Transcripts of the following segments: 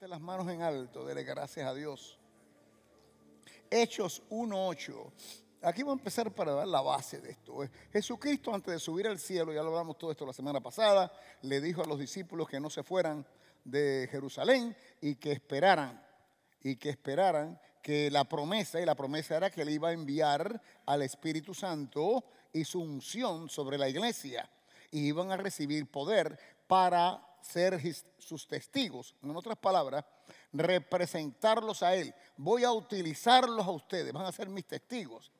Las manos en alto, dele gracias a Dios. Hechos 1.8. Aquí voy a empezar para dar la base de esto. Jesucristo antes de subir al cielo, ya lo hablamos todo esto la semana pasada, le dijo a los discípulos que no se fueran de Jerusalén y que esperaran, y que esperaran que la promesa, y la promesa era que le iba a enviar al Espíritu Santo y su unción sobre la iglesia, y iban a recibir poder para ser sus testigos. En otras palabras, representarlos a Él. Voy a utilizarlos a ustedes, van a ser mis testigos.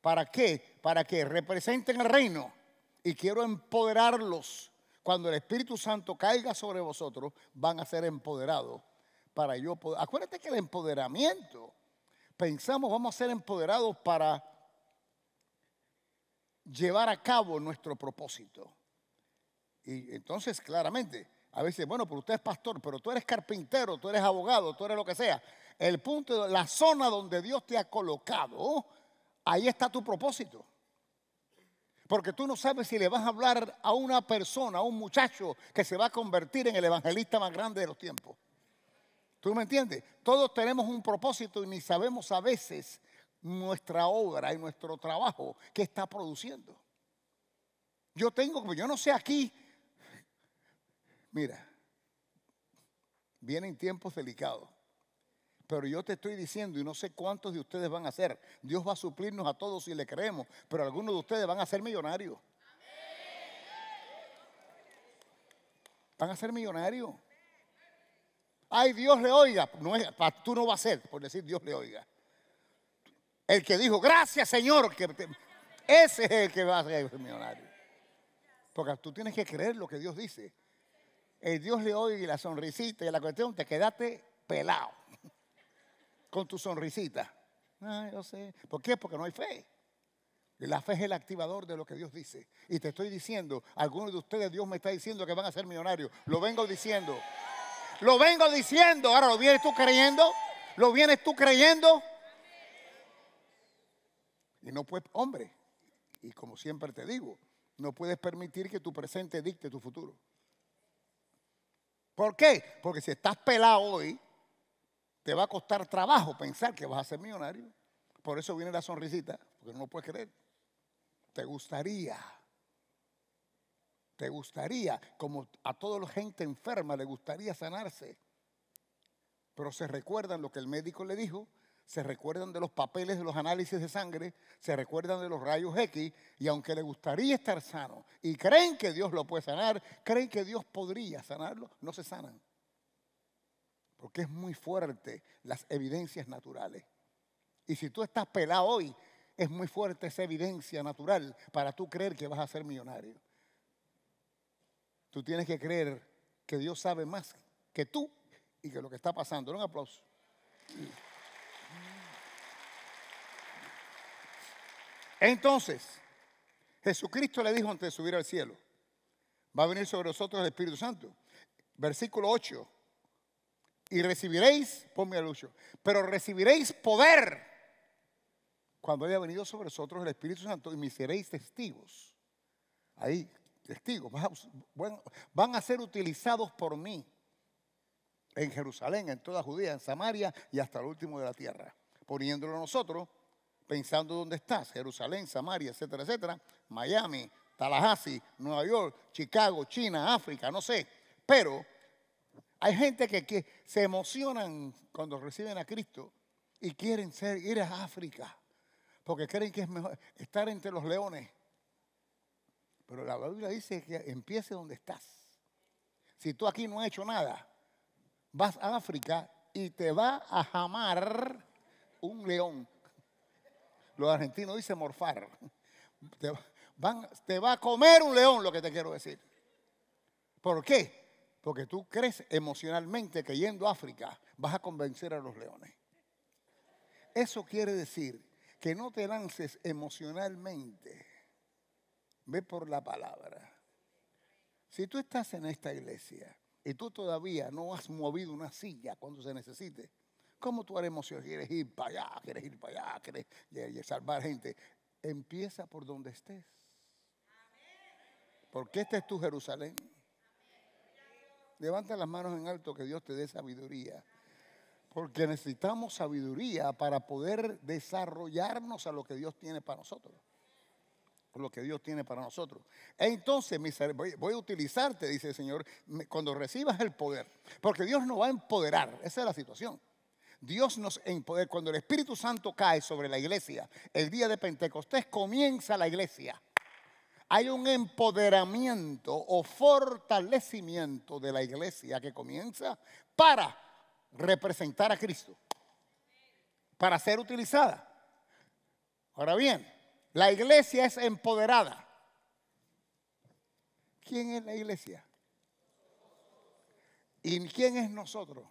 ¿Para qué? Para que representen el reino. Y quiero empoderarlos. Cuando el Espíritu Santo caiga sobre vosotros, van a ser empoderados. Para yo poder. Acuérdate que el empoderamiento, pensamos, vamos a ser empoderados para llevar a cabo nuestro propósito. Y entonces, claramente, a veces, bueno, pero usted es pastor, pero tú eres carpintero, tú eres abogado, tú eres lo que sea. El punto, la zona donde Dios te ha colocado, ahí está tu propósito. Porque tú no sabes si le vas a hablar a una persona, a un muchacho que se va a convertir en el evangelista más grande de los tiempos. ¿Tú me entiendes? Todos tenemos un propósito y ni sabemos a veces nuestra obra y nuestro trabajo que está produciendo. Yo tengo, yo no sé aquí Mira, vienen tiempos delicados. Pero yo te estoy diciendo, y no sé cuántos de ustedes van a ser. Dios va a suplirnos a todos si le creemos, pero algunos de ustedes van a ser millonarios. Van a ser millonarios. Ay, Dios le oiga. No tú no vas a ser, por decir Dios le oiga. El que dijo, gracias Señor, ese es el que va a ser millonario. Porque tú tienes que creer lo que Dios dice el Dios le oye y la sonrisita y la cuestión, te quedaste pelado con tu sonrisita. Ah, yo sé. ¿Por qué? Porque no hay fe. La fe es el activador de lo que Dios dice. Y te estoy diciendo, algunos de ustedes Dios me está diciendo que van a ser millonarios. Lo vengo diciendo. Lo vengo diciendo. Ahora lo vienes tú creyendo. Lo vienes tú creyendo. Y no puedes, hombre, y como siempre te digo, no puedes permitir que tu presente dicte tu futuro. ¿Por qué? Porque si estás pelado hoy, te va a costar trabajo pensar que vas a ser millonario. Por eso viene la sonrisita, porque no lo puedes creer. Te gustaría, te gustaría, como a toda la gente enferma le gustaría sanarse. Pero se recuerdan lo que el médico le dijo se recuerdan de los papeles de los análisis de sangre, se recuerdan de los rayos X y aunque le gustaría estar sano y creen que Dios lo puede sanar, creen que Dios podría sanarlo, no se sanan. Porque es muy fuerte las evidencias naturales. Y si tú estás pelado hoy, es muy fuerte esa evidencia natural para tú creer que vas a ser millonario. Tú tienes que creer que Dios sabe más que tú y que lo que está pasando. Un aplauso. Entonces, Jesucristo le dijo antes de subir al cielo, va a venir sobre nosotros el Espíritu Santo. Versículo 8. Y recibiréis, ponme a lucho, pero recibiréis poder cuando haya venido sobre nosotros el Espíritu Santo y me seréis testigos. Ahí, testigos, van a ser utilizados por mí en Jerusalén, en toda Judea, en Samaria y hasta el último de la tierra, poniéndolo nosotros pensando dónde estás, Jerusalén, Samaria, etcétera, etcétera, Miami, Tallahassee, Nueva York, Chicago, China, África, no sé. Pero hay gente que, se emocionan cuando reciben a Cristo y quieren ir a África, porque creen que es mejor estar entre los leones. Pero la Biblia dice que empiece donde estás. Si tú aquí no has hecho nada, vas a África y te va a jamar un león. Los argentinos dicen morfar. Te, va a comer un león, lo que te quiero decir. ¿Por qué? Porque tú crees emocionalmente que yendo a África vas a convencer a los leones. Eso quiere decir que no te lances emocionalmente. Ve por la palabra. Si tú estás en esta iglesia y tú todavía no has movido una silla cuando se necesite, ¿Cómo tú harás emoción? ¿Quieres ir para allá? ¿Quieres ir para allá? ¿Quieres salvar gente? Empieza por donde estés. Porque este es tu Jerusalén. Levanta las manos en alto que Dios te dé sabiduría. Porque necesitamos sabiduría para poder desarrollarnos a lo que Dios tiene para nosotros. Lo que Dios tiene para nosotros. Entonces, voy, voy a utilizarte, dice el Señor, cuando recibas el poder. Porque Dios nos va a empoderar. Esa es la situación. Dios nos empodera. Cuando el Espíritu Santo cae sobre la iglesia, el día de Pentecostés comienza la iglesia. Hay un empoderamiento o fortalecimiento de la iglesia que comienza para representar a Cristo, para ser utilizada. Ahora bien, la iglesia es empoderada. ¿Quién es la iglesia? ¿Y quién es nosotros?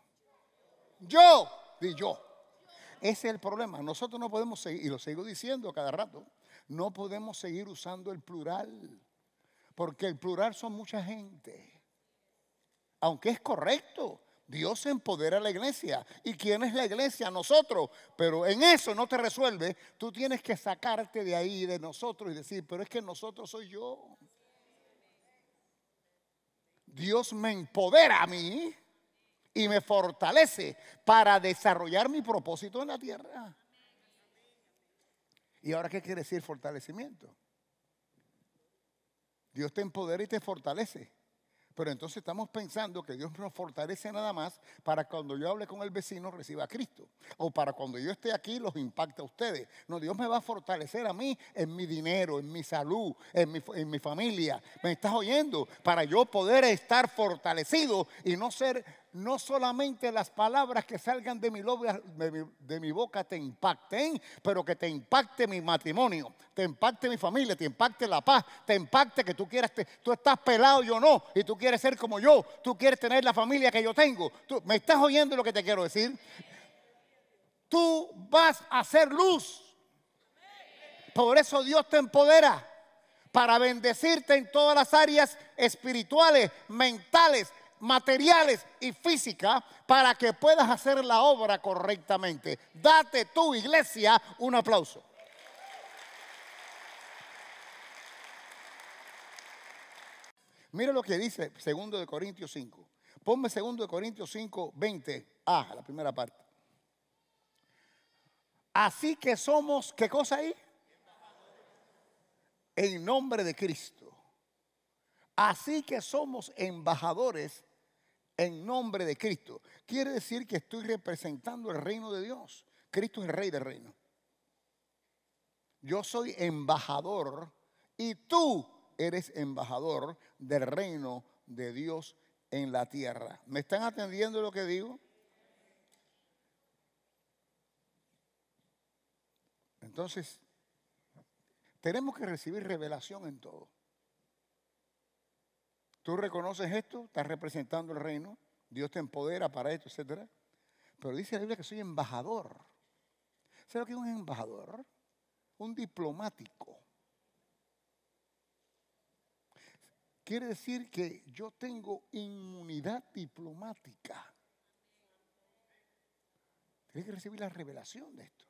Yo, y yo. Ese es el problema. Nosotros no podemos seguir, y lo sigo diciendo cada rato, no podemos seguir usando el plural, porque el plural son mucha gente. Aunque es correcto, Dios empodera a la iglesia. ¿Y quién es la iglesia? Nosotros. Pero en eso no te resuelve. Tú tienes que sacarte de ahí, de nosotros, y decir, pero es que nosotros soy yo. Dios me empodera a mí y me fortalece para desarrollar mi propósito en la tierra. ¿Y ahora qué quiere decir fortalecimiento? Dios te empodera y te fortalece. Pero entonces estamos pensando que Dios nos fortalece nada más para cuando yo hable con el vecino reciba a Cristo. O para cuando yo esté aquí los impacte a ustedes. No, Dios me va a fortalecer a mí en mi dinero, en mi salud, en mi, en mi familia. ¿Me estás oyendo? Para yo poder estar fortalecido y no ser no solamente las palabras que salgan de mi, boca te impacten, pero que te impacte mi matrimonio, te impacte mi familia, te impacte la paz, te impacte que tú quieras, tú estás pelado, yo no, y tú quieres ser como yo, tú quieres tener la familia que yo tengo. ¿Tú, ¿Me estás oyendo lo que te quiero decir? Tú vas a ser luz. Por eso Dios te empodera para bendecirte en todas las áreas espirituales, mentales, materiales y física para que puedas hacer la obra correctamente. Date tu iglesia un aplauso. Mira lo que dice segundo de Corintios 5. Ponme segundo de Corintios 5, 20. Ah, la primera parte. Así que somos, ¿qué cosa ahí? En nombre de Cristo. Así que somos embajadores en nombre de Cristo. Quiere decir que estoy representando el reino de Dios. Cristo es el rey del reino. Yo soy embajador y tú eres embajador del reino de Dios en la tierra. ¿Me están atendiendo lo que digo? Entonces, tenemos que recibir revelación en todo. Tú reconoces esto, estás representando el reino, Dios te empodera para esto, etc. Pero dice la Biblia que soy embajador. ¿Sabes lo que es un embajador? Un diplomático. Quiere decir que yo tengo inmunidad diplomática. Tienes que recibir la revelación de esto.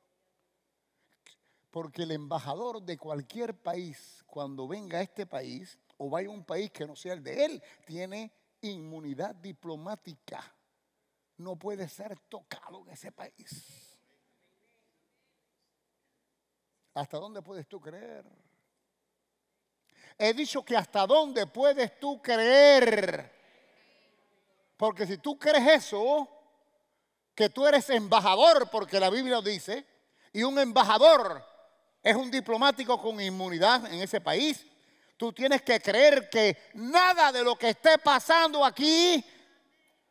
Porque el embajador de cualquier país, cuando venga a este país, o vaya a un país que no sea el de él, tiene inmunidad diplomática. No puede ser tocado en ese país. ¿Hasta dónde puedes tú creer? He dicho que hasta dónde puedes tú creer. Porque si tú crees eso, que tú eres embajador, porque la Biblia lo dice, y un embajador es un diplomático con inmunidad en ese país, Tú tienes que creer que nada de lo que esté pasando aquí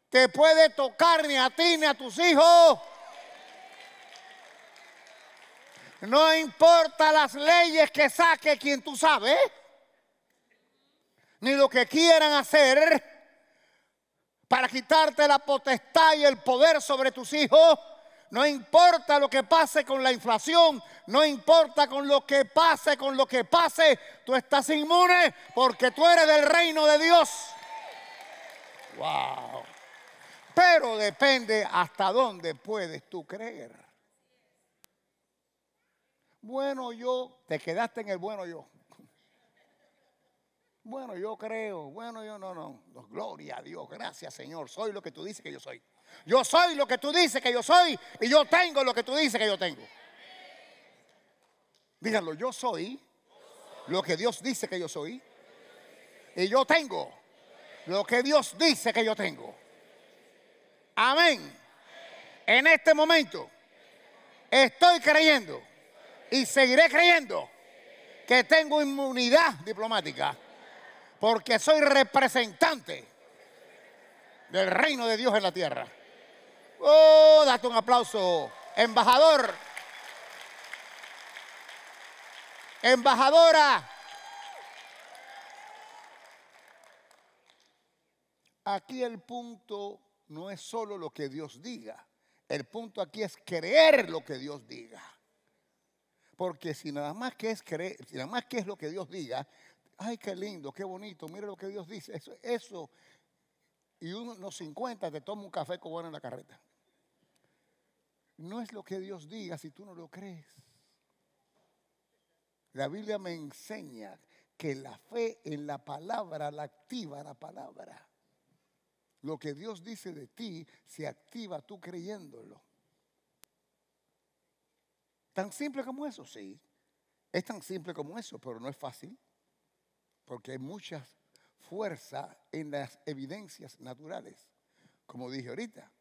te puede tocar ni a ti ni a tus hijos. No importa las leyes que saque quien tú sabes, ni lo que quieran hacer para quitarte la potestad y el poder sobre tus hijos no importa lo que pase con la inflación, no importa con lo que pase, con lo que pase, tú estás inmune porque tú eres del reino de Dios. Wow. Pero depende hasta dónde puedes tú creer. Bueno, yo, te quedaste en el bueno yo. Bueno, yo creo, bueno, yo no, no, gloria a Dios, gracias Señor, soy lo que tú dices que yo soy. Yo soy lo que tú dices que yo soy y yo tengo lo que tú dices que yo tengo. Díganlo, yo soy lo que Dios dice que yo soy y yo tengo lo que Dios dice que yo tengo. Amén. En este momento estoy creyendo y seguiré creyendo que tengo inmunidad diplomática porque soy representante del reino de Dios en la tierra. Oh, date un aplauso, embajador. Embajadora. Aquí el punto no es solo lo que Dios diga. El punto aquí es creer lo que Dios diga. Porque si nada más que es nada más que es lo que Dios diga, ay, qué lindo, qué bonito, mire lo que Dios dice. Eso, eso y unos 50 te toma un café con bueno en la carreta. No es lo que Dios diga si tú no lo crees. La Biblia me enseña que la fe en la palabra la activa la palabra. Lo que Dios dice de ti se activa tú creyéndolo. Tan simple como eso, sí. Es tan simple como eso, pero no es fácil. Porque hay mucha fuerza en las evidencias naturales. Como dije ahorita,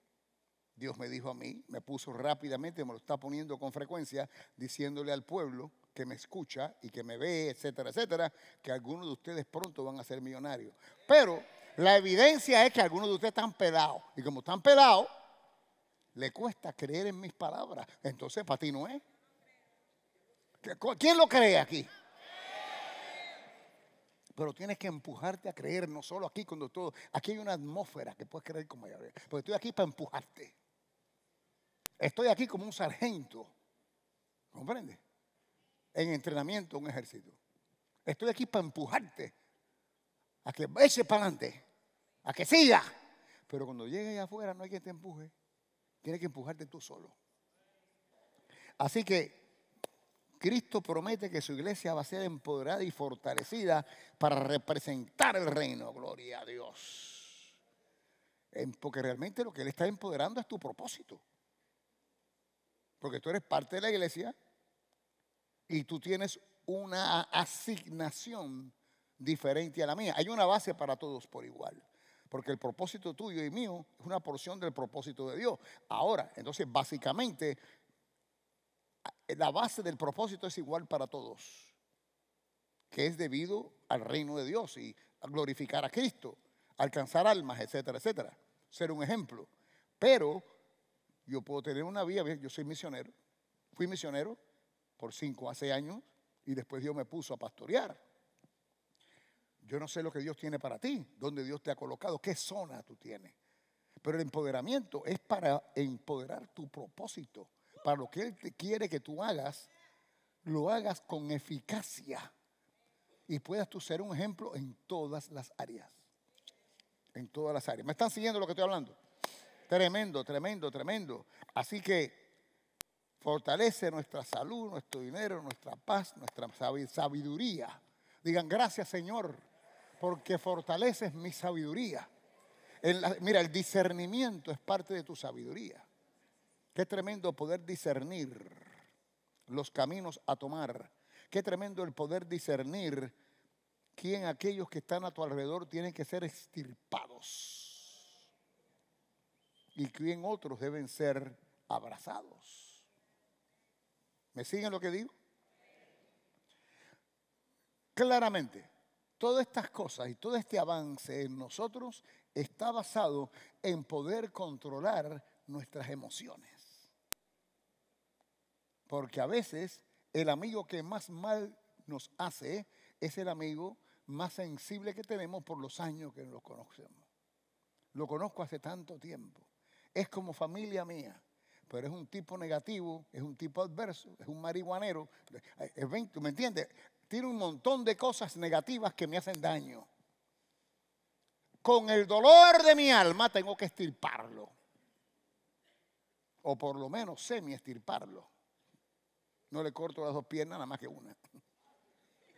Dios me dijo a mí, me puso rápidamente, me lo está poniendo con frecuencia, diciéndole al pueblo que me escucha y que me ve, etcétera, etcétera, que algunos de ustedes pronto van a ser millonarios. Pero la evidencia es que algunos de ustedes están pelados. Y como están pelados, le cuesta creer en mis palabras. Entonces, para ti no es. ¿Quién lo cree aquí? Pero tienes que empujarte a creer, no solo aquí cuando todo. Aquí hay una atmósfera que puedes creer como ya Porque estoy aquí para empujarte. Estoy aquí como un sargento. ¿Comprende? En entrenamiento, un ejército. Estoy aquí para empujarte a que eche para adelante, a que siga. Pero cuando llegue allá afuera no hay quien te empuje. Tienes que empujarte tú solo. Así que Cristo promete que su iglesia va a ser empoderada y fortalecida para representar el reino. Gloria a Dios. Porque realmente lo que Él está empoderando es tu propósito. Porque tú eres parte de la iglesia y tú tienes una asignación diferente a la mía. Hay una base para todos por igual. Porque el propósito tuyo y mío es una porción del propósito de Dios. Ahora, entonces básicamente la base del propósito es igual para todos, que es debido al reino de Dios y a glorificar a Cristo, alcanzar almas, etcétera, etcétera. Ser un ejemplo. Pero yo puedo tener una vía, yo soy misionero, fui misionero por cinco a seis años y después Dios me puso a pastorear. Yo no sé lo que Dios tiene para ti, dónde Dios te ha colocado, qué zona tú tienes. Pero el empoderamiento es para empoderar tu propósito para lo que Él te quiere que tú hagas, lo hagas con eficacia y puedas tú ser un ejemplo en todas las áreas. En todas las áreas. ¿Me están siguiendo lo que estoy hablando? Tremendo, tremendo, tremendo. Así que fortalece nuestra salud, nuestro dinero, nuestra paz, nuestra sabiduría. Digan gracias Señor, porque fortaleces mi sabiduría. mira, el discernimiento es parte de tu sabiduría. Qué tremendo poder discernir los caminos a tomar. Qué tremendo el poder discernir quién aquellos que están a tu alrededor tienen que ser extirpados y quién otros deben ser abrazados. ¿Me siguen lo que digo? Claramente, todas estas cosas y todo este avance en nosotros está basado en poder controlar nuestras emociones. Porque a veces el amigo que más mal nos hace es el amigo más sensible que tenemos por los años que lo conocemos. Lo conozco hace tanto tiempo. Es como familia mía, pero es un tipo negativo, es un tipo adverso, es un marihuanero. ¿Me entiendes? Tiene un montón de cosas negativas que me hacen daño. Con el dolor de mi alma tengo que estirparlo. O por lo menos semi-estirparlo no le corto las dos piernas, nada más que una.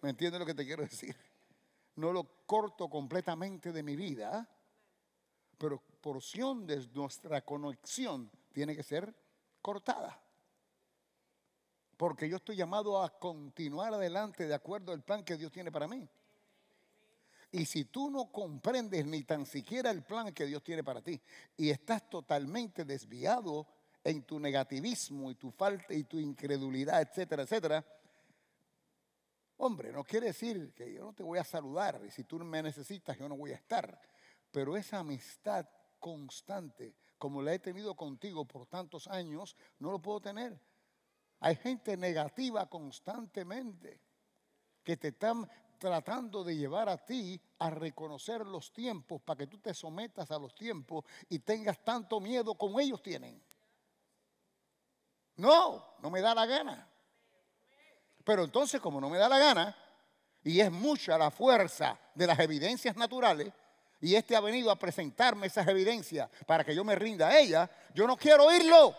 ¿Me entiendes lo que te quiero decir? no lo corto completamente de mi vida, pero porción de nuestra conexión tiene que ser cortada. Porque yo estoy llamado a continuar adelante de acuerdo al plan que Dios tiene para mí. Y si tú no comprendes ni tan siquiera el plan que Dios tiene para ti y estás totalmente desviado en tu negativismo y tu falta y tu incredulidad, etcétera, etcétera, hombre, no quiere decir que yo no te voy a saludar y si tú me necesitas yo no voy a estar, pero esa amistad constante, como la he tenido contigo por tantos años, no lo puedo tener. Hay gente negativa constantemente que te están tratando de llevar a ti a reconocer los tiempos para que tú te sometas a los tiempos y tengas tanto miedo como ellos tienen. No, no me da la gana. Pero entonces como no me da la gana y es mucha la fuerza de las evidencias naturales y este ha venido a presentarme esas evidencias para que yo me rinda a ella, yo no quiero oírlo.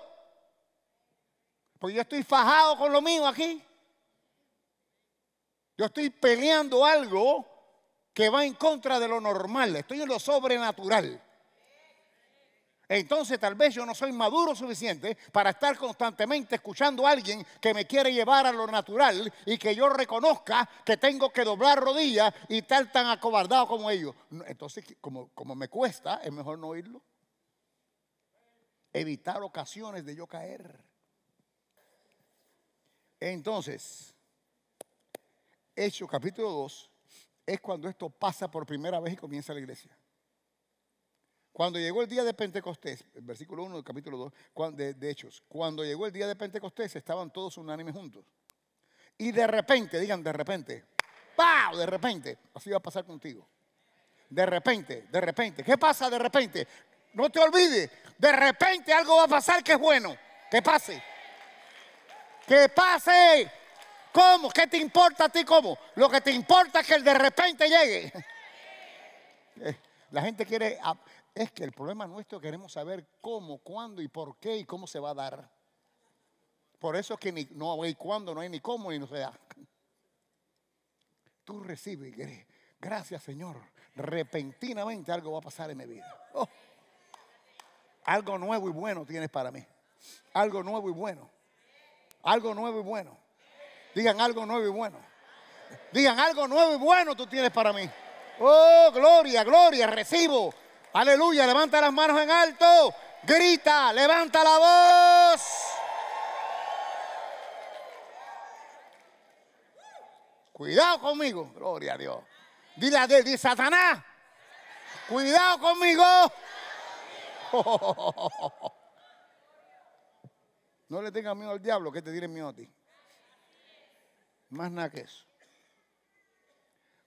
Porque yo estoy fajado con lo mío aquí. Yo estoy peleando algo que va en contra de lo normal. Estoy en lo sobrenatural. Entonces tal vez yo no soy maduro suficiente para estar constantemente escuchando a alguien que me quiere llevar a lo natural y que yo reconozca que tengo que doblar rodillas y estar tan acobardado como ellos. Entonces, como, como me cuesta, es mejor no oírlo. Evitar ocasiones de yo caer. Entonces, Hechos capítulo 2 es cuando esto pasa por primera vez y comienza la iglesia. Cuando llegó el día de Pentecostés, el versículo 1 del capítulo 2 de, de, Hechos, cuando llegó el día de Pentecostés estaban todos unánimes juntos. Y de repente, digan de repente, ¡pau! De repente, así va a pasar contigo. De repente, de repente. ¿Qué pasa de repente? No te olvides, de repente algo va a pasar que es bueno. Que pase. Que pase. ¿Cómo? ¿Qué te importa a ti cómo? Lo que te importa es que el de repente llegue. La gente quiere, es que el problema nuestro queremos saber cómo, cuándo y por qué y cómo se va a dar. Por eso es que ni, no hay cuándo, no hay ni cómo y no se da. Tú recibes, gracias Señor, repentinamente algo va a pasar en mi vida. Oh. algo nuevo y bueno tienes para mí. Algo nuevo y bueno. Algo nuevo y bueno. Digan algo nuevo y bueno. Digan algo nuevo y bueno tú tienes para mí. Oh, gloria, gloria, recibo. Aleluya, levanta las manos en alto. Grita, levanta la voz. Cuidado conmigo, gloria a Dios. Dile a Dios, Satanás, cuidado conmigo. No le tengas miedo al diablo que te tiene miedo a ti. Más nada que eso.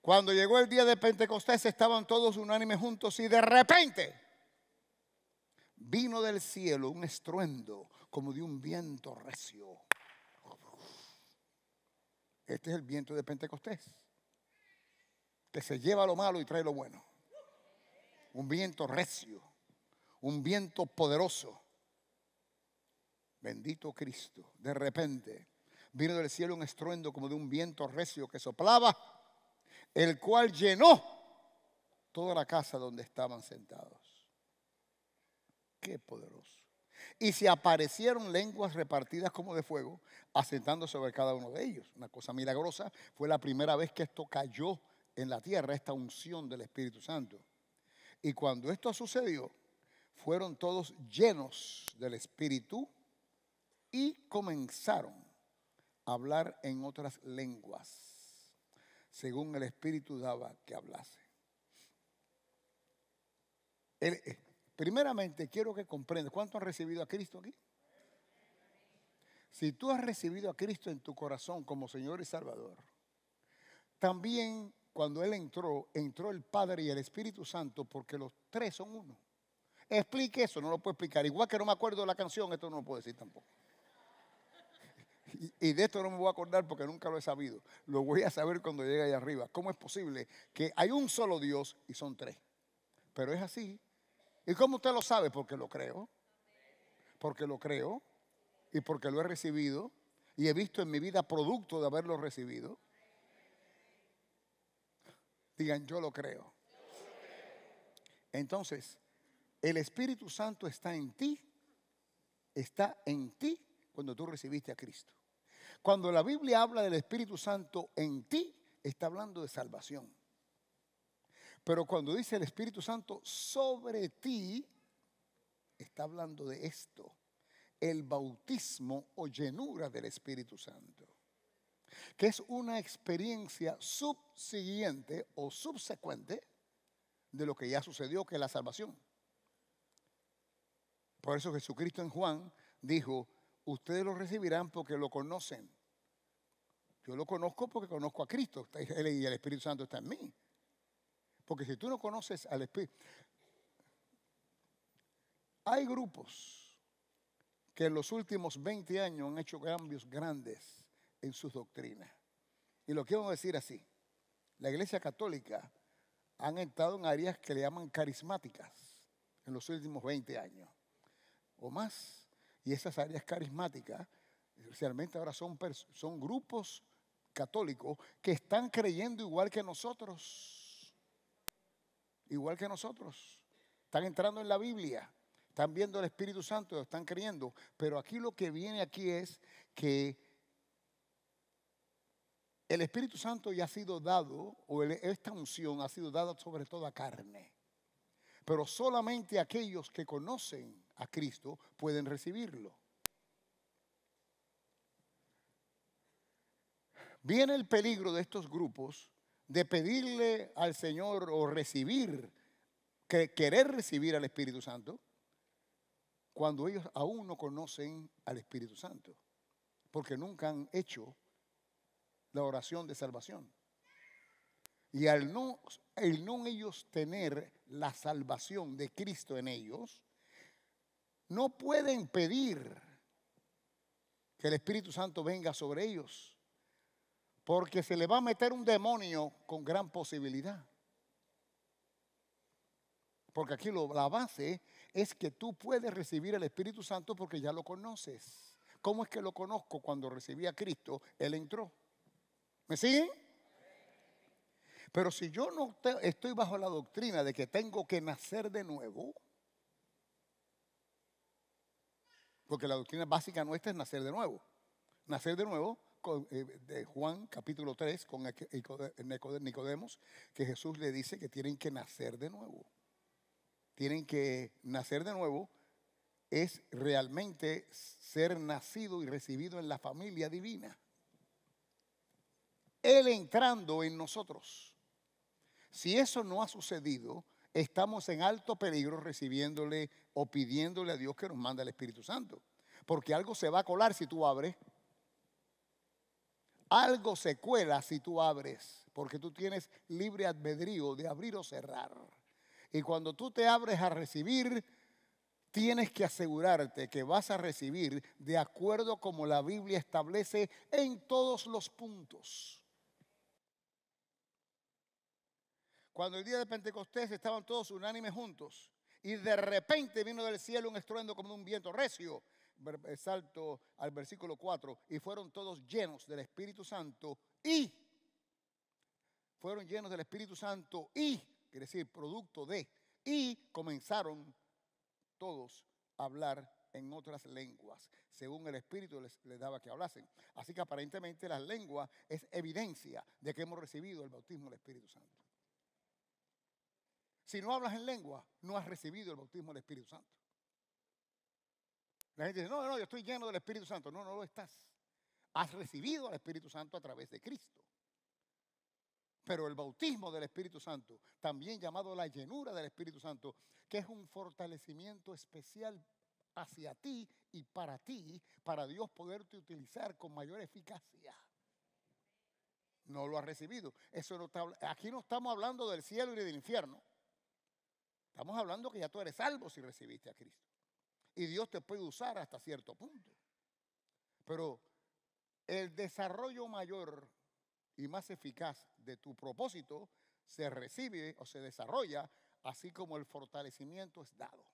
Cuando llegó el día de Pentecostés estaban todos unánimes juntos y de repente vino del cielo un estruendo como de un viento recio. Este es el viento de Pentecostés, que se lleva lo malo y trae lo bueno. Un viento recio, un viento poderoso. Bendito Cristo. De repente vino del cielo un estruendo como de un viento recio que soplaba, el cual llenó toda la casa donde estaban sentados. Qué poderoso. Y se aparecieron lenguas repartidas como de fuego, asentando sobre cada uno de ellos. Una cosa milagrosa. Fue la primera vez que esto cayó en la tierra, esta unción del Espíritu Santo. Y cuando esto sucedió, fueron todos llenos del Espíritu y comenzaron hablar en otras lenguas, según el Espíritu daba que hablase. Eh, primeramente, quiero que comprendas, ¿cuánto han recibido a Cristo aquí? Si tú has recibido a Cristo en tu corazón como Señor y Salvador, también cuando Él entró, entró el Padre y el Espíritu Santo porque los tres son uno. Explique eso, no lo puedo explicar. Igual que no me acuerdo de la canción, esto no lo puedo decir tampoco. Y, de esto no me voy a acordar porque nunca lo he sabido. Lo voy a saber cuando llegue allá arriba. ¿Cómo es posible que hay un solo Dios y son tres? Pero es así. ¿Y cómo usted lo sabe? Porque lo creo. Porque lo creo. Y porque lo he recibido. Y he visto en mi vida producto de haberlo recibido. Digan, yo lo creo. Entonces, el Espíritu Santo está en ti, está en ti cuando tú recibiste a Cristo. Cuando la Biblia habla del Espíritu Santo en ti, está hablando de salvación. Pero cuando dice el Espíritu Santo sobre ti, está hablando de esto, el bautismo o llenura del Espíritu Santo, que es una experiencia subsiguiente o subsecuente de lo que ya sucedió, que es la salvación. Por eso Jesucristo en Juan dijo, ustedes lo recibirán porque lo conocen. Yo lo conozco porque conozco a Cristo y el Espíritu Santo está en mí. Porque si tú no conoces al Espíritu, hay grupos que en los últimos 20 años han hecho cambios grandes en sus doctrinas. Y lo quiero decir así. La Iglesia Católica han entrado en áreas que le llaman carismáticas en los últimos 20 años o más. Y esas áreas carismáticas, especialmente ahora son, son grupos católicos que están creyendo igual que nosotros. Igual que nosotros. Están entrando en la Biblia. Están viendo el Espíritu Santo, están creyendo. Pero aquí lo que viene aquí es que el Espíritu Santo ya ha sido dado, o esta unción ha sido dada sobre toda carne. Pero solamente aquellos que conocen a Cristo pueden recibirlo. Viene el peligro de estos grupos de pedirle al Señor o recibir, querer recibir al Espíritu Santo, cuando ellos aún no conocen al Espíritu Santo, porque nunca han hecho la oración de salvación. Y al no, el no ellos tener la salvación de Cristo en ellos, no pueden pedir que el Espíritu Santo venga sobre ellos, porque se le va a meter un demonio con gran posibilidad. Porque aquí la base es que tú puedes recibir el Espíritu Santo porque ya lo conoces. ¿Cómo es que lo conozco? Cuando recibí a Cristo, Él entró. ¿Me siguen? Pero si yo no estoy bajo la doctrina de que tengo que nacer de nuevo, porque la doctrina básica nuestra es nacer de nuevo. Nacer de nuevo, eh, de Juan capítulo 3, con Nicodemos, que Jesús le dice que tienen que nacer de nuevo. Tienen que nacer de nuevo es realmente ser nacido y recibido en la familia divina. Él entrando en nosotros. Si eso no ha sucedido, estamos en alto peligro recibiéndole o pidiéndole a Dios que nos mande el Espíritu Santo. Porque algo se va a colar si tú abres. Algo se cuela si tú abres, porque tú tienes libre albedrío de abrir o cerrar. Y cuando tú te abres a recibir, tienes que asegurarte que vas a recibir de acuerdo como la Biblia establece en todos los puntos. Cuando el día de Pentecostés estaban todos unánimes juntos y de repente vino del cielo un estruendo como un viento recio, eh, salto al versículo 4, y fueron todos llenos del Espíritu Santo y fueron llenos del Espíritu Santo y, quiere decir, producto de, y comenzaron todos a hablar en otras lenguas, según el Espíritu les, les, daba que hablasen. Así que aparentemente las lenguas es evidencia de que hemos recibido el bautismo del Espíritu Santo. Si no hablas en lengua, no has recibido el bautismo del Espíritu Santo. La gente dice, no, no, yo estoy lleno del Espíritu Santo. No, no lo estás. Has recibido al Espíritu Santo a través de Cristo. Pero el bautismo del Espíritu Santo, también llamado la llenura del Espíritu Santo, que es un fortalecimiento especial hacia ti y para ti, para Dios poderte utilizar con mayor eficacia. No lo has recibido. Eso no aquí no estamos hablando del cielo y del infierno. Estamos hablando que ya tú eres salvo si recibiste a Cristo. Y Dios te puede usar hasta cierto punto. Pero el desarrollo mayor y más eficaz de tu propósito se recibe o se desarrolla así como el fortalecimiento es dado.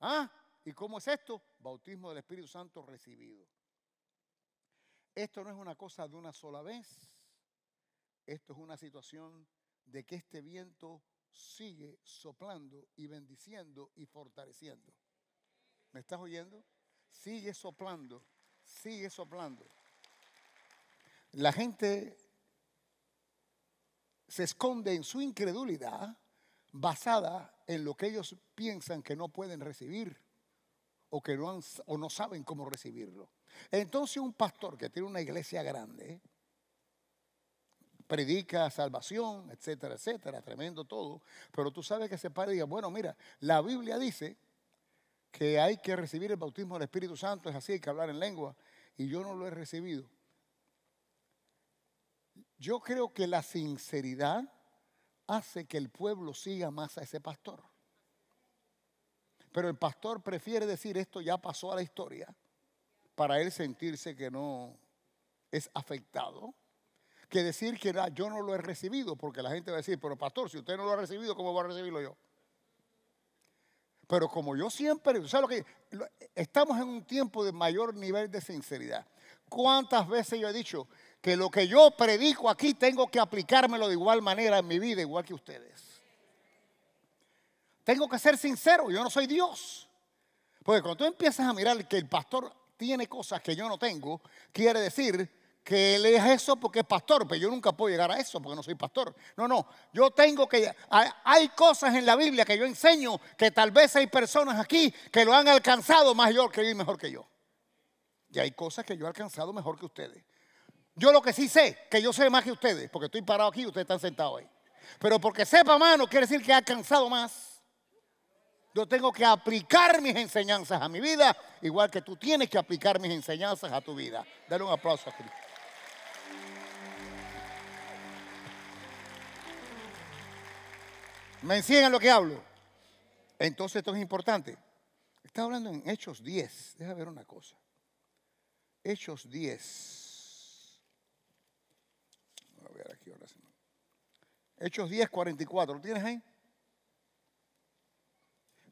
¿Ah? ¿Y cómo es esto? Bautismo del Espíritu Santo recibido. Esto no es una cosa de una sola vez. Esto es una situación de que este viento sigue soplando y bendiciendo y fortaleciendo. ¿Me estás oyendo? Sigue soplando, sigue soplando. La gente se esconde en su incredulidad basada en lo que ellos piensan que no pueden recibir o que no, o no saben cómo recibirlo. Entonces un pastor que tiene una iglesia grande, predica salvación, etcétera, etcétera, tremendo todo, pero tú sabes que se para y diga, bueno, mira, la Biblia dice que hay que recibir el bautismo del Espíritu Santo, es así, hay que hablar en lengua, y yo no lo he recibido. Yo creo que la sinceridad hace que el pueblo siga más a ese pastor. Pero el pastor prefiere decir esto ya pasó a la historia para él sentirse que no es afectado que decir que yo no lo he recibido, porque la gente va a decir, pero pastor, si usted no lo ha recibido, ¿cómo va a recibirlo yo? Pero como yo siempre, ¿sabes lo que? Estamos en un tiempo de mayor nivel de sinceridad. ¿Cuántas veces yo he dicho que lo que yo predico aquí tengo que aplicármelo de igual manera en mi vida, igual que ustedes? Tengo que ser sincero, yo no soy Dios. Porque cuando tú empiezas a mirar que el pastor tiene cosas que yo no tengo, quiere decir que él es eso porque es pastor, pero yo nunca puedo llegar a eso porque no soy pastor. No, no, yo tengo que... Hay cosas en la Biblia que yo enseño que tal vez hay personas aquí que lo han alcanzado mayor que yo y mejor que yo. Y hay cosas que yo he alcanzado mejor que ustedes. Yo lo que sí sé, que yo sé más que ustedes, porque estoy parado aquí y ustedes están sentados ahí. Pero porque sepa mano quiere decir que he alcanzado más. Yo tengo que aplicar mis enseñanzas a mi vida, igual que tú tienes que aplicar mis enseñanzas a tu vida. Dale un aplauso a Cristo. ¿Me siguen lo que hablo? Entonces esto es importante. Está hablando en Hechos 10. Deja ver una cosa. Hechos 10. Voy a ver aquí ahora. Hechos 10, 44. ¿Lo tienes ahí?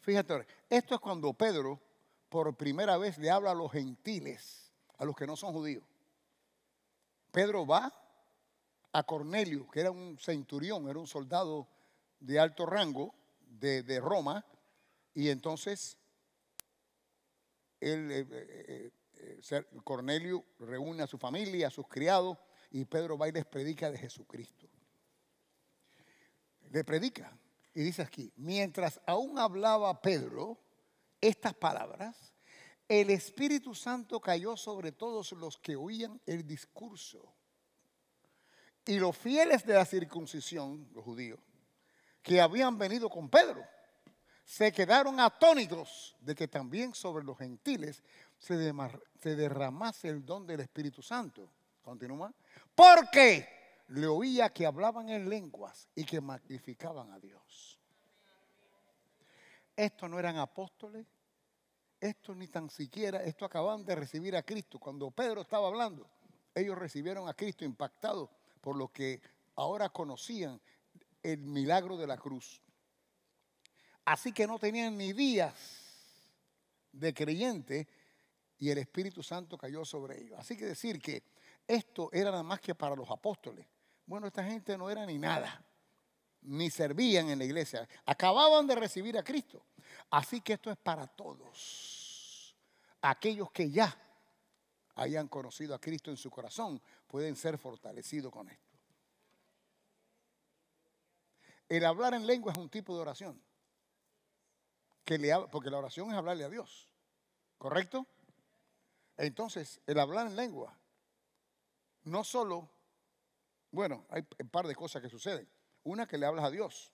Fíjate ahora. Esto es cuando Pedro por primera vez le habla a los gentiles, a los que no son judíos. Pedro va a Cornelio, que era un centurión, era un soldado de alto rango de, Roma, y entonces él, eh, eh, eh, Cornelio reúne a su familia, a sus criados, y Pedro va y les predica de Jesucristo. Le predica, y dice aquí, mientras aún hablaba Pedro estas palabras, el Espíritu Santo cayó sobre todos los que oían el discurso. Y los fieles de la circuncisión, los judíos, que habían venido con Pedro, se quedaron atónitos de que también sobre los gentiles se, derramase el don del Espíritu Santo. Continúa. Porque le oía que hablaban en lenguas y que magnificaban a Dios. Estos no eran apóstoles, estos ni tan siquiera, estos acaban de recibir a Cristo. Cuando Pedro estaba hablando, ellos recibieron a Cristo impactados por lo que ahora conocían el milagro de la cruz. Así que no tenían ni días de creyente y el Espíritu Santo cayó sobre ellos. Así que decir que esto era nada más que para los apóstoles. Bueno, esta gente no era ni nada, ni servían en la iglesia. Acababan de recibir a Cristo. Así que esto es para todos. Aquellos que ya hayan conocido a Cristo en su corazón pueden ser fortalecidos con esto. El hablar en lengua es un tipo de oración. Porque la oración es hablarle a Dios. ¿Correcto? Entonces, el hablar en lengua, no solo, bueno, hay un par de cosas que suceden. Una que le hablas a Dios.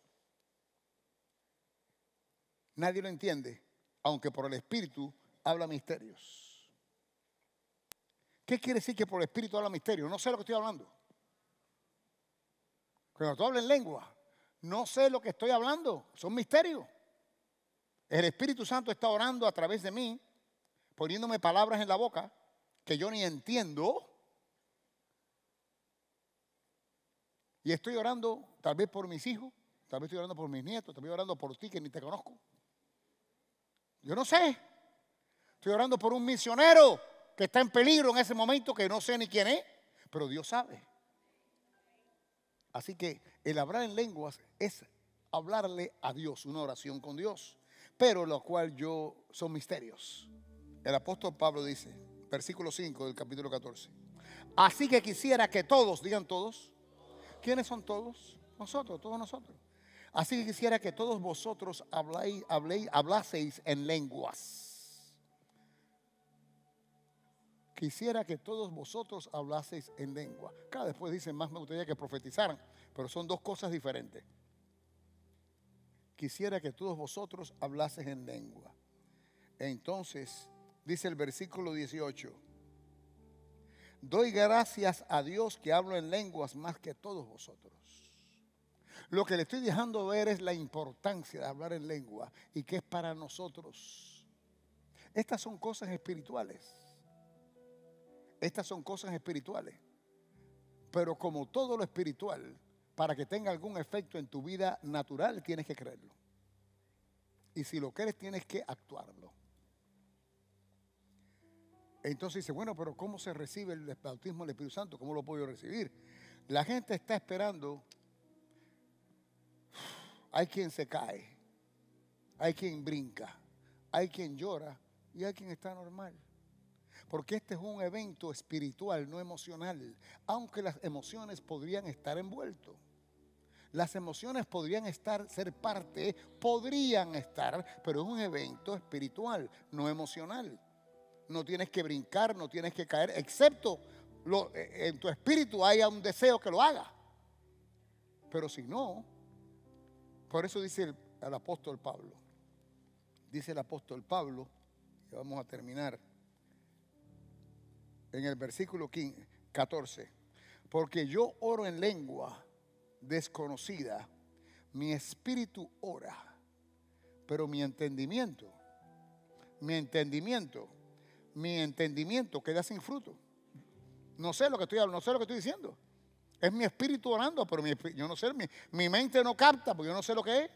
Nadie lo entiende, aunque por el Espíritu habla misterios. ¿Qué quiere decir que por el Espíritu habla misterios? No sé lo que estoy hablando. Cuando tú hablas en lengua, no sé lo que estoy hablando, son misterios. El Espíritu Santo está orando a través de mí, poniéndome palabras en la boca que yo ni entiendo. Y estoy orando tal vez por mis hijos, tal vez estoy orando por mis nietos, tal vez orando por ti que ni te conozco. Yo no sé. Estoy orando por un misionero que está en peligro en ese momento que no sé ni quién es, pero Dios sabe. Así que el hablar en lenguas es hablarle a Dios, una oración con Dios, pero lo cual yo son misterios. El apóstol Pablo dice, versículo 5 del capítulo 14. Así que quisiera que todos, digan todos, ¿quiénes son todos? Nosotros, todos nosotros. Así que quisiera que todos vosotros habléis, habléis, hablaseis en lenguas. Quisiera que todos vosotros hablaseis en lengua. Cada después dicen, más me gustaría que profetizaran, pero son dos cosas diferentes. Quisiera que todos vosotros hablaseis en lengua. Entonces, dice el versículo 18, doy gracias a Dios que hablo en lenguas más que todos vosotros. Lo que le estoy dejando ver es la importancia de hablar en lengua y que es para nosotros. Estas son cosas espirituales. Estas son cosas espirituales. Pero como todo lo espiritual, para que tenga algún efecto en tu vida natural, tienes que creerlo. Y si lo crees, tienes que actuarlo. Entonces dice, bueno, pero ¿cómo se recibe el bautismo del Espíritu Santo? ¿Cómo lo puedo recibir? La gente está esperando. Hay quien se cae, hay quien brinca, hay quien llora y hay quien está normal. Porque este es un evento espiritual, no emocional, aunque las emociones podrían estar envueltos. Las emociones podrían estar, ser parte, podrían estar, pero es un evento espiritual, no emocional. No tienes que brincar, no tienes que caer, excepto eh, en tu espíritu haya un deseo que lo haga. Pero si no, por eso dice el, el apóstol Pablo, dice el apóstol Pablo, y vamos a terminar en el versículo 14, porque yo oro en lengua desconocida, mi espíritu ora, pero mi entendimiento, mi entendimiento, mi entendimiento queda sin fruto. No sé lo que estoy hablando, no sé lo que estoy diciendo. Es mi espíritu orando, pero mi, yo no sé, mi, mi mente no capta, porque yo no sé lo que es.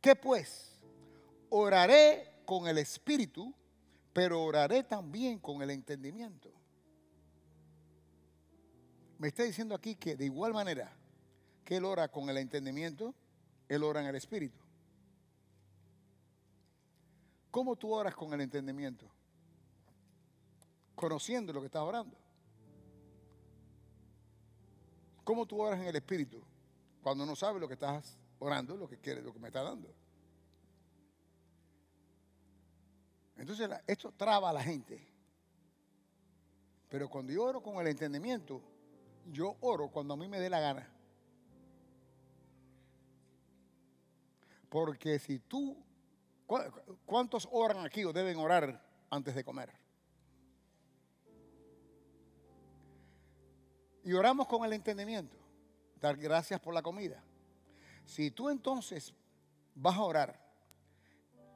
¿Qué pues? Oraré con el espíritu, pero oraré también con el entendimiento. Me está diciendo aquí que de igual manera que Él ora con el entendimiento, Él ora en el Espíritu. ¿Cómo tú oras con el entendimiento? Conociendo lo que estás orando. ¿Cómo tú oras en el Espíritu? Cuando no sabes lo que estás orando, lo que quieres, lo que me está dando. Entonces esto traba a la gente. Pero cuando yo oro con el entendimiento, yo oro cuando a mí me dé la gana. Porque si tú, ¿cuántos oran aquí o deben orar antes de comer? Y oramos con el entendimiento, dar gracias por la comida. Si tú entonces vas a orar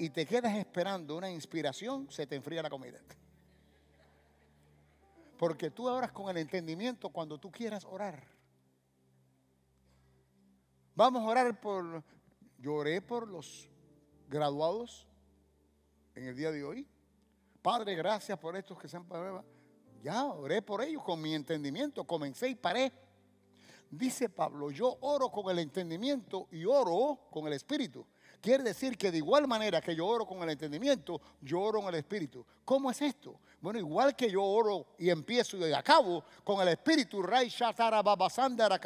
y te quedas esperando una inspiración, se te enfría la comida. Porque tú oras con el entendimiento cuando tú quieras orar. Vamos a orar por, lloré por los graduados en el día de hoy. Padre, gracias por estos que se han Ya oré por ellos con mi entendimiento, comencé y paré. Dice Pablo, yo oro con el entendimiento y oro con el espíritu. Quiere decir que de igual manera que yo oro con el entendimiento, yo oro en el Espíritu. ¿Cómo es esto? Bueno, igual que yo oro y empiezo y acabo con el Espíritu, Ray Shatara Babasandara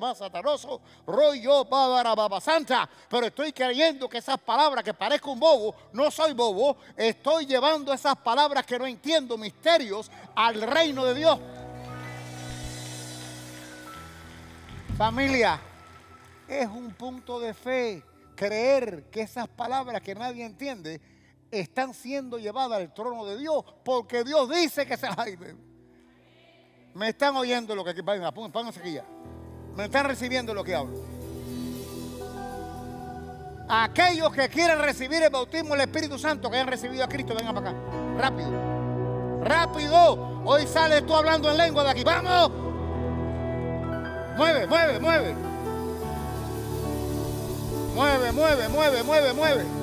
Masataroso, Roy yo Babasanta, pero estoy creyendo que esas palabras que parezco un bobo, no soy bobo, estoy llevando esas palabras que no entiendo, misterios, al reino de Dios. Familia, es un punto de fe creer que esas palabras que nadie entiende están siendo llevadas al trono de Dios porque Dios dice que se Me están oyendo lo que venga, pónganse aquí ya. Me están recibiendo lo que hablo. Aquellos que quieren recibir el bautismo del Espíritu Santo, que hayan recibido a Cristo, vengan para acá. Rápido. Rápido. Hoy sales tú hablando en lengua de aquí. Vamos. Mueve, mueve, mueve. Mueve, mueve, mueve, mueve, mueve.